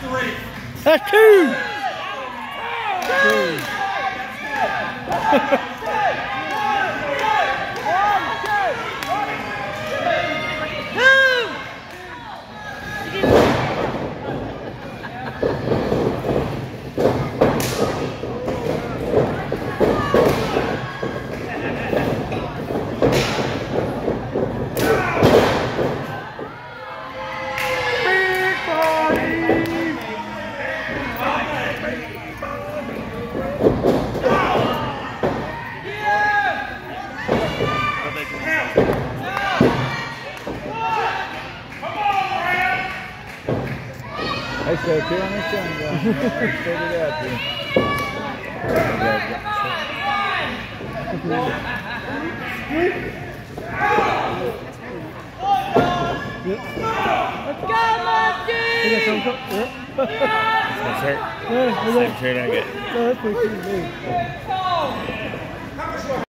That's three. That's two. Two. Ecco, che non c'è Stai vedendo. Let's go, Lefty! That's her. Same shirt I get.